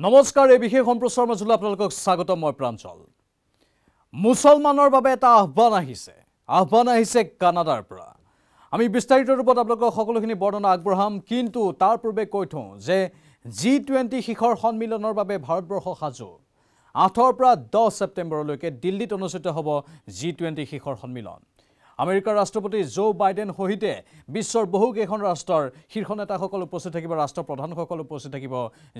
নমস্কাৰ এই বিশেষ সম্প্ৰচাৰৰ মাজলৈ আপোনালোকক স্বাগতম মই প্ৰাঞ্চল। মুছলমানৰ বাবে এটা আহ্বান আহিছে। আহ্বান আহিছে কানাডাৰ পৰা। আমি বিস্তাৰিত ৰূপত আপোনালোকক সকলোখিনি বৰ্ণনা আগবঢ়াম কিন্তু তাৰ পূৰ্বে কৈ থওঁ যে জি টুৱেণ্টি শিখৰ সন্মিলনৰ বাবে ভাৰতবৰ্ষ সাজু। আঠৰ পৰা দহ ছেপ্টেম্বৰলৈকে দিল্লীত অনুষ্ঠিত হ'ব জি টুৱেণ্টি শিখৰ সন্মিলন। আমেৰিকাৰ ৰাষ্ট্ৰপতি জ' বাইডেন সহিতে বিশ্বৰ বহুকেইখন ৰাষ্ট্ৰৰ শীৰ্ষ নেতাসকল উপস্থিত থাকিব ৰাষ্ট্ৰপ্ৰধানসকল উপস্থিত থাকিব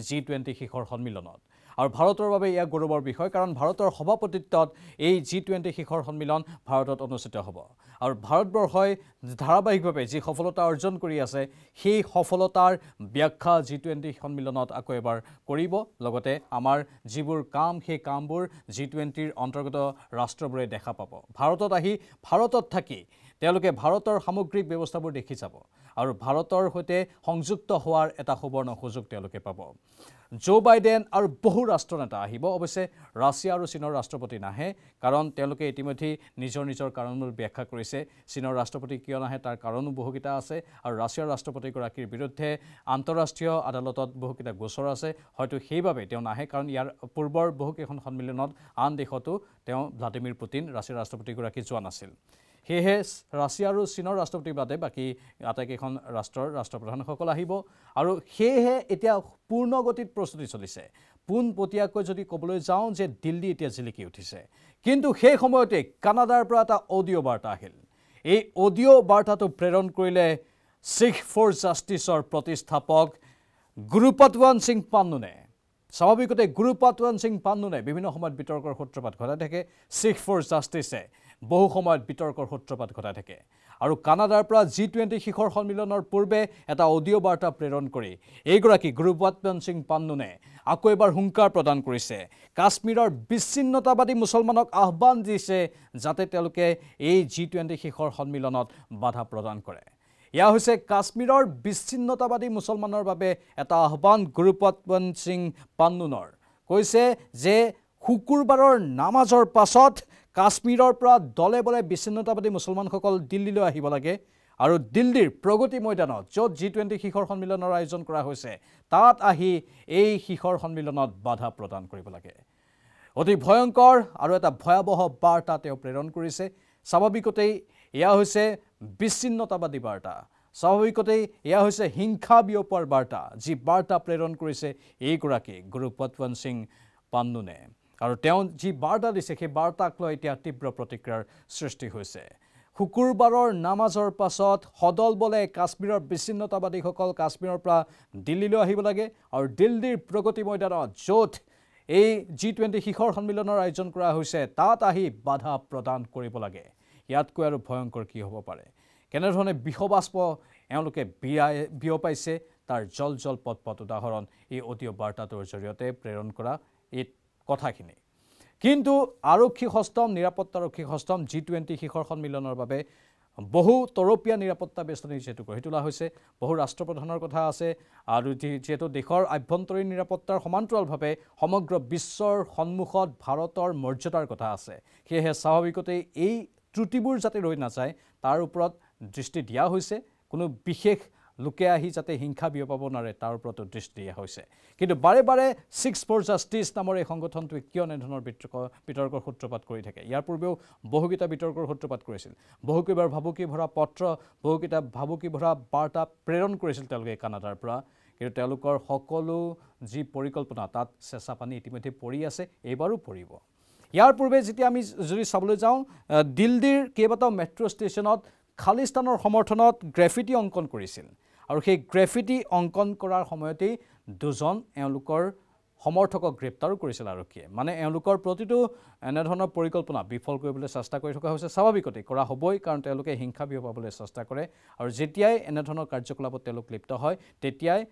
জি টুৱেণ্টি শিখৰ সন্মিলনত। আৰু ভাৰতৰ বাবে এয়া গৌৰৱৰ বিষয় কাৰণ ভাৰতৰ সভাপতিত্বত এই জি টুৱেণ্টি শিখৰ সন্মিলন ভাৰতত অনুষ্ঠিত হ'ব। আৰু ভাৰতবৰ্ষই ধাৰাবাহিকভাৱে যি সফলতা অৰ্জন কৰি আছে সেই সফলতাৰ ব্যাখ্যা জি টুৱেণ্টি সন্মিলনত আকৌ এবাৰ কৰিব। লগতে আমাৰ যিবোৰ কাম সেই কামবোৰ জি টুৱেণ্টিৰ অন্তৰ্গত ৰাষ্ট্ৰবোৰে দেখা পাব। ভাৰতত আহি ভাৰতত থাকি তেওঁলোকে ভাৰতৰ সামগ্ৰিক ব্যৱস্থাবোৰ দেখি যাব আৰু ভাৰতৰ সৈতে সংযুক্ত হোৱাৰ এটা সুবৰ্ণ সুযোগ তেওঁলোকে পাব। জ' বাইডেন আৰু বহু ৰাষ্ট্ৰনেতা আহিব। অৱশ্যে ৰাছিয়া আৰু চীনৰ ৰাষ্ট্ৰপতি নাহে কাৰণ তেওঁলোকে ইতিমধ্যেই নিজৰ নিজৰ কাৰণবোৰ ব্যাখ্যা কৰিছে। চীনৰ ৰাষ্ট্ৰপতি কিয় নাহে তাৰ কাৰণো বহুকেইটা আছে আৰু ৰাছিয়াৰ ৰাষ্ট্ৰপতিগৰাকীৰ বিৰুদ্ধে আন্তঃৰাষ্ট্ৰীয় আদালতত বহুকেইটা গোচৰ আছে। হয়তো সেইবাবে তেওঁ নাহে কাৰণ ইয়াৰ পূৰ্বৰ বহুকেইখন সন্মিলনত আন দেশতো তেওঁ ভ্লাডিমিৰ পুটিন ৰাছিয়াৰ ৰাষ্ট্ৰপতিগৰাকী যোৱা নাছিল। সেয়েহে ৰাছিয়া আৰু চীনৰ ৰাষ্ট্ৰপতিৰ বাদে বাকী আটাইকেইখন ৰাষ্ট্ৰৰ ৰাষ্ট্ৰপ্ৰধানসকল আহিব। আৰু সেয়েহে এতিয়া পূৰ্ণ গতিত প্ৰস্তুতি চলিছে। পোনপটীয়াকৈ যদি ক'বলৈ যাওঁ যে দিল্লী এতিয়া জিলিকি উঠিছে। কিন্তু সেই সময়তে কানাডাৰ পৰা এটা অডিঅ' বাৰ্তা আহিল। এই অডিঅ' বাৰ্তাটো প্ৰেৰণ কৰিলে শিখ ফৰ জাষ্টিছৰ প্ৰতিষ্ঠাপক গুৰুপতৱান সিং পান্নুনে স্বাভাৱিকতে গুৰুপাতৱান সিং পান্নুনে বিভিন্ন সময়ত বিতৰ্কৰ সূত্ৰপাত ঘটাই থাকে। শিখ ফৰ জাষ্টিছে বহু সময়ত বিতৰ্কৰ সূত্ৰপাত ঘটাই থাকে। আৰু কানাডাৰ পৰা জি টুৱেণ্টি শিখৰ সন্মিলনৰ পূৰ্বে এটা অডিঅ' বাৰ্তা প্ৰেৰণ কৰি এইগৰাকী গুৰুপাতৱান সিং পান্নুনে আকৌ এবাৰ হুংকাৰ প্ৰদান কৰিছে। কাশ্মীৰৰ বিচ্ছিন্নতাবাদী মুছলমানক আহ্বান দিছে যাতে তেওঁলোকে এই জি টুৱেণ্টি শিখৰ সন্মিলনত বাধা প্ৰদান কৰে। এয়া হৈছে কাশ্মীৰৰ বিচ্ছিন্নতাবাদী মুছলমানৰ বাবে এটা আহ্বান গুৰুপতৱন সিং পান্নুনৰ কৈছে যে শুকুৰবাৰৰ নামাজৰ পাছত কাশ্মীৰৰ পৰা দলে বলে বিচ্ছিন্নতাবাদী মুছলমানসকল দিল্লীলৈ আহিব লাগে আৰু দিল্লীৰ প্ৰগতি মৈদানত য'ত জি টুৱেণ্টি শিখৰ সন্মিলনৰ আয়োজন কৰা হৈছে তাত আহি এই শিখৰ সন্মিলনত বাধা প্ৰদান কৰিব লাগে। অতি ভয়ংকৰ আৰু এটা ভয়াৱহ বাৰ্তা তেওঁ প্ৰেৰণ কৰিছে। স্বাভাৱিকতেই এয়া হৈছে বিচ্ছিন্নতাবাদী বাৰ্তা। স্বাভাৱিকতেই এয়া হৈছে হিংসা বিয়পোৱাৰ বাৰ্তা যি বাৰ্তা প্ৰেৰণ কৰিছে এইগৰাকী গুৰুপতৱন সিং পান্নুনে আৰু তেওঁ যি বাৰ্তা দিছে সেই বাৰ্তাক লৈ এতিয়া তীব্ৰ প্ৰতিক্ৰিয়াৰ সৃষ্টি হৈছে। শুকুৰবাৰৰ নামাজৰ পাছত সদল বলে কাশ্মীৰৰ বিচ্ছিন্নতাবাদীসকল কাশ্মীৰৰ পৰা দিল্লীলৈ আহিব লাগে আৰু দিল্লীৰ প্ৰগতি মৈদানত য'ত এই জি টুৱেণ্টি শিখৰ সন্মিলনৰ আয়োজন কৰা হৈছে তাত আহি বাধা প্ৰদান কৰিব লাগে। ইয়াতকৈ আৰু ভয়ংকৰ কি হ'ব পাৰে? কেনেধৰণে বিষবাস্প এওঁলোকে বিয়াই বিয়পাইছে তাৰ জল জল পট পট উদাহৰণ এই অডিঅ' বাৰ্তাটোৰ জৰিয়তে প্ৰেৰণ কৰা এই কথাখিনি। কিন্তু আৰক্ষী সষ্টম নিৰাপত্তাৰক্ষী সষ্টম জি টুৱেণ্টি শিখৰ সন্মিলনৰ বাবে বহু তৰপীয়া নিৰাপত্তা বেষ্টনী যিহেতু গঢ়ি তোলা হৈছে বহু ৰাষ্ট্ৰপ্ৰধানৰ কথা আছে আৰু যিহেতু দেশৰ আভ্যন্তৰীণ নিৰাপত্তাৰ সমান্তৰালভাৱে সমগ্ৰ বিশ্বৰ সন্মুখত ভাৰতৰ মৰ্যাদাৰ কথা আছে। সেয়েহে স্বাভাৱিকতেই এই ত্ৰুটিবোৰ যাতে ৰৈ নাযায় তাৰ ওপৰত দৃষ্টি দিয়া হৈছে। কোনো বিশেষ লোকে আহি যাতে হিংসা বিয়পাব নোৱাৰে তাৰ ওপৰতো দৃষ্টি দিয়া হৈছে। কিন্তু বাৰে বাৰে ছিক্স ফৰ জাষ্টিছ নামৰ এই সংগঠনটোৱে কিয় এনেধৰণৰ বিতৰ্ক বিতৰ্কৰ সূত্ৰপাত কৰি থাকে? ইয়াৰ পূৰ্বেও বহুকেইটা বিতৰ্কৰ সূত্ৰপাত কৰিছিল। বহুকেইবাৰ ভাবুকি ভৰা পত্ৰ বহুকেইটা ভাবুকি ভৰা বাৰ্তা প্ৰেৰণ কৰিছিল তেওঁলোকে কানাডাৰ পৰা। কিন্তু তেওঁলোকৰ সকলো যি পৰিকল্পনা তাত চেঁচা পানী ইতিমধ্যে পৰি আছে এইবাৰো পৰিব। ইয়াৰ পূৰ্বে যেতিয়া আমি যদি চাবলৈ যাওঁ দিল্লীৰ কেইবাটাও মেট্ৰ' ষ্টেচনত খালিস্তানৰ সমৰ্থনত গ্ৰেফিটি অংকন কৰিছিল। আৰু সেই গ্ৰেফিটি অংকন কৰাৰ সময়তেই দুজন এওঁলোকৰ সমৰ্থকক গ্ৰেপ্তাৰো কৰিছিল আৰক্ষীয়ে। মানে এওঁলোকৰ প্ৰতিটো এনেধৰণৰ পৰিকল্পনা বিফল কৰিবলৈ চেষ্টা কৰি থকা হৈছে। স্বাভাৱিকতেই কৰা হ'বই কাৰণ তেওঁলোকে হিংসা বিয়পাবলৈ চেষ্টা কৰে আৰু যেতিয়াই এনেধৰণৰ কাৰ্যকলাপত তেওঁলোক লিপ্ত হয় তেতিয়াই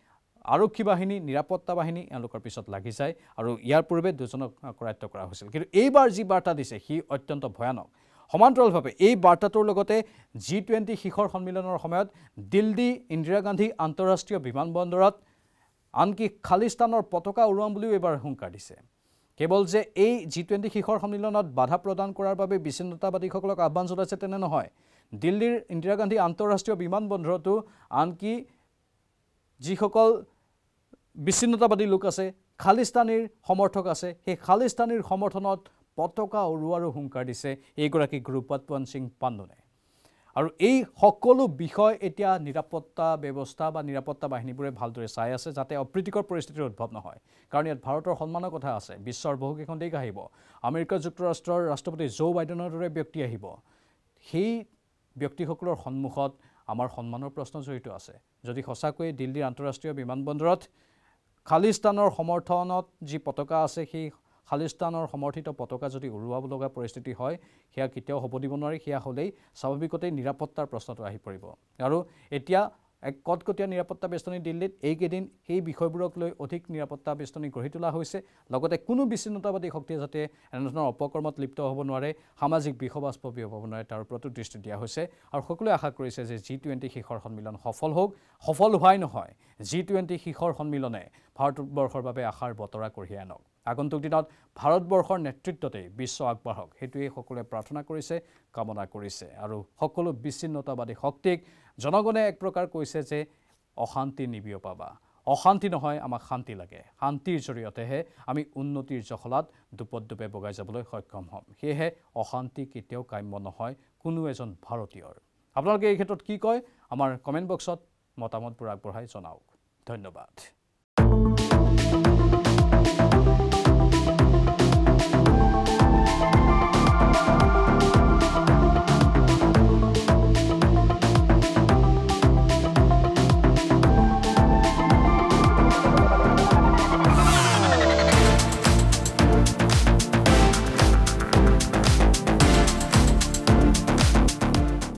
আৰক্ষী বাহিনী নিৰাপত্তা বাহিনী এওঁলোকৰ পিছত লাগি যায় আৰু ইয়াৰ পূৰ্বে দুজনক কৰায়ত্ব কৰা হৈছিল। কিন্তু এইবাৰ যি বাৰ্তা দিছে সি অত্যন্ত ভয়ানক। সমান্তৰালভাৱে এই বাৰ্তাটোৰ লগতে জি টুৱেণ্টি শিখৰ সন্মিলনৰ সময়ত দিল্লী ইন্দিৰা গান্ধী আন্তঃৰাষ্ট্ৰীয় বিমানবন্দৰত আনকি খালিস্তানৰ পতাকা উৰুৱাম বুলিও এইবাৰ হুংকাৰ দিছে। কেৱল যে এই জি টুৱেণ্টি শিখৰ সন্মিলনত বাধা প্ৰদান কৰাৰ বাবে বিচ্ছিন্নতাবাদীসকলক আহ্বান জনাইছে তেনে নহয়। দিল্লীৰ ইন্দিৰা গান্ধী আন্তঃৰাষ্ট্ৰীয় বিমানবন্দৰতো আনকি যিসকল বিচ্ছিন্নতাবাদী লোক আছে খালিস্তানীৰ সমৰ্থক আছে সেই খালিস্তানীৰ সমৰ্থনত পতাকা উৰুৱাৰো হুংকাৰ দিছে এইগৰাকী গুৰুপতৱন সিং পাণ্ডুনে। আৰু এই সকলো বিষয় এতিয়া নিৰাপত্তা ব্যৱস্থা বা নিৰাপত্তা বাহিনীবোৰে ভালদৰে চাই আছে যাতে অপ্ৰীতিকৰ পৰিস্থিতিৰ উদ্ভৱ নহয়। কাৰণ ইয়াত ভাৰতৰ সন্মানৰ কথা আছে বিশ্বৰ বহুকেইখন দেশ আহিব। আমেৰিকা যুক্তৰাষ্ট্ৰৰ ৰাষ্ট্ৰপতি জো বাইডেনৰ দৰে ব্যক্তি আহিব। সেই ব্যক্তিসকলৰ সন্মুখত আমাৰ সন্মানৰ প্ৰশ্ন জড়িত আছে। যদি সঁচাকৈয়ে দিল্লীৰ আন্তঃৰাষ্ট্ৰীয় বিমানবন্দৰত খালিস্তানৰ সমৰ্থনত যি পতাকা আছে সেই খালিস্তানৰ সমৰ্থিত পতাকা যদি উৰুৱাব লগা পৰিস্থিতি হয় সেয়া কেতিয়াও হ'ব দিব নোৱাৰি সেয়া হ'লেই স্বাভাৱিকতেই নিৰাপত্তাৰ প্ৰশ্নটো আহি পৰিব। আৰু এতিয়া এক কটকটীয়া নিৰাপত্তা বেষ্টনী দিল্লীত এইকেইদিন সেই বিষয়বোৰক লৈ অধিক নিৰাপত্তা বেষ্টনী গঢ়ি তোলা হৈছে। লগতে কোনো বিচ্ছিন্নতাবাদী শক্তিয়ে যাতে এনেধৰণৰ অপকৰ্মত লিপ্ত হ'ব নোৱাৰে সামাজিক বিষবাস্প বিয়পাব নোৱাৰে তাৰ ওপৰতো দৃষ্টি দিয়া হৈছে। আৰু সকলোৱে আশা কৰিছে যে জি টুৱেণ্টি শিখৰ সন্মিলন সফল হওক সফল হোৱাই নহয়। জি টুৱেণ্টি শিখৰ সন্মিলনে ভাৰতবৰ্ষৰ বাবে আশাৰ বতৰা কঢ়িয়াই আনক। আগন্তুক দিনত ভাৰতবৰ্ষৰ নেতৃত্বতেই বিশ্ব আগবাঢ়ক। সেইটোৱেই সকলোৱে প্ৰাৰ্থনা কৰিছে কামনা কৰিছে আৰু সকলো বিচ্ছিন্নতাবাদী শক্তিক জনগণে এক প্ৰকাৰ কৈছে যে অশান্তি নিবিয়পাবা। অশান্তি নহয় আমাক শান্তি লাগে। শান্তিৰ জৰিয়তেহে আমি উন্নতিৰ জখলাত দুপত দুপে বগাই যাবলৈ সক্ষম হ'ম। সেয়েহে অশান্তি কেতিয়াও কাম্য নহয় কোনো এজন ভাৰতীয়ৰ। আপোনালোকে এই ক্ষেত্ৰত কি কয়? আমাৰ কমেণ্ট বক্সত মতামতবোৰ আগবঢ়াই জনাওক। ধন্যবাদ।